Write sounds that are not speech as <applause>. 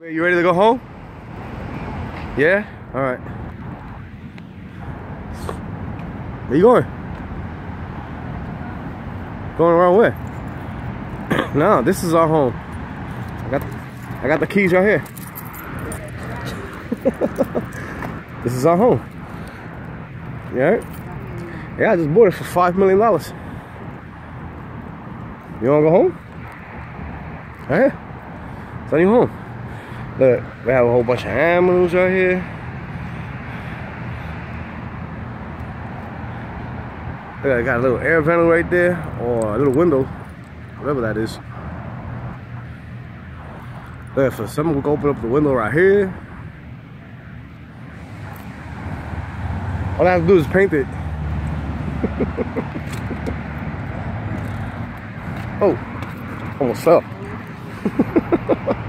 You ready to go home? Yeah? All right. Where you going? Going the wrong way. no, this is our home. I got I got the keys right here. <laughs> this is our home. Yeah. Yeah, I just bought it for five million dollars. You wanna go home? Hey, send you home. Look, we have a whole bunch of animals right here. Look, I got a little air vent right there, or a little window, whatever that is. Look, so someone will open up the window right here. All I have to do is paint it. <laughs> oh, almost fell. <laughs>